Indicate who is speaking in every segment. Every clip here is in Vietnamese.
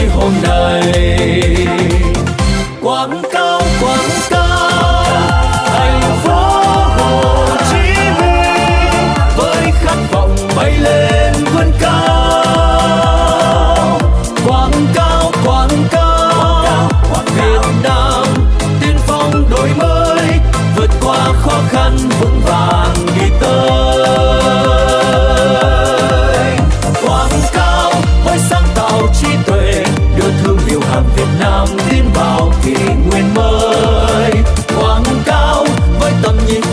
Speaker 1: tới hôm nay. Quảng cáo quảng cáo, thành phố hồ chí minh với khát vọng bay lên vươn cao. Quảng cáo quảng cáo, việt nam tiên phong đổi mới vượt qua khó khăn, vượt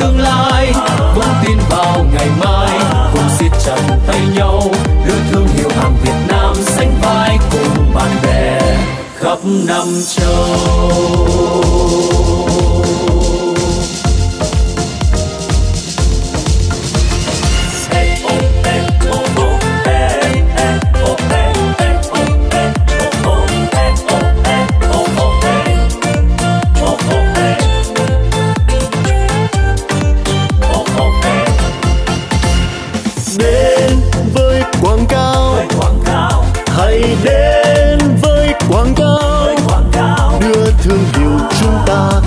Speaker 1: tương lai. Vững tin vào ngày mai, cùng siết chặt tay nhau. Đưa thương hiệu hàng Việt Nam sánh vai cùng bạn bè khắp năm châu. hãy đến với quảng cáo. Đưa thương hiệu chúng ta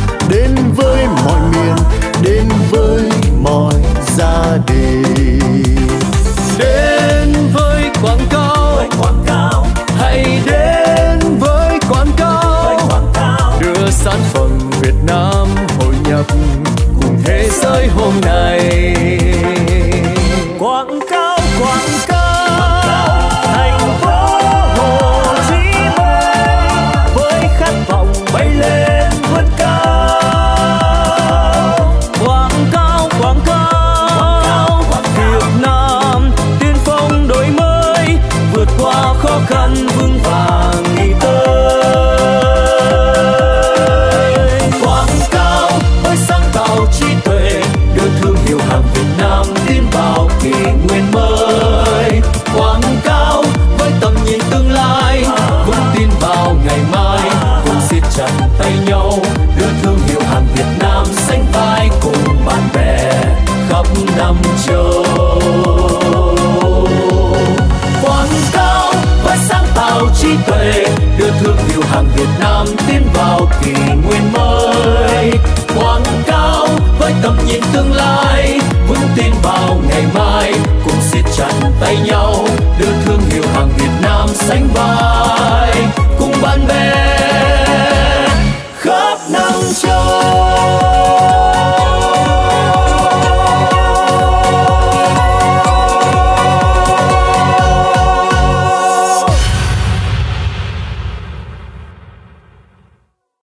Speaker 1: tuệ, đưa thương hiệu hàng Việt Nam tiến vào kỷ nguyên mới. Quảng cao với tầm nhìn tương lai, vững tin vào ngày mai, cùng siết chặt tay nhau, đưa thương hiệu hàng Việt Nam sánh vai. Cùng bạn bè khắp năm châu.